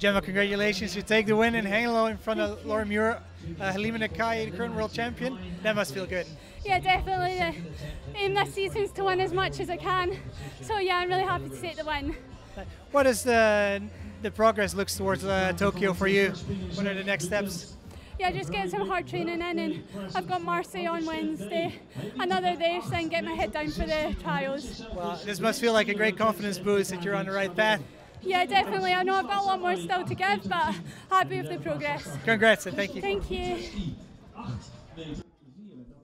Jemma, congratulations. You take the win in Hengelo in front of Laura Muir, uh, Halimah Nakaayi, the current world champion. That must feel good. Yeah, definitely. The aim this season is to win as much as I can. So yeah, I'm really happy to take the win. What is the the progress looks towards uh, Tokyo for you? What are the next steps? Yeah, just getting some hard training in, and I've got Marseille on Wednesday, another race, and get my head down for the trials. Well, this must feel like a great confidence boost that you're on the right path. Yeah, definitely. I know I've got a lot more still to give, but happy with the progress. Congrats and thank you. Thank you.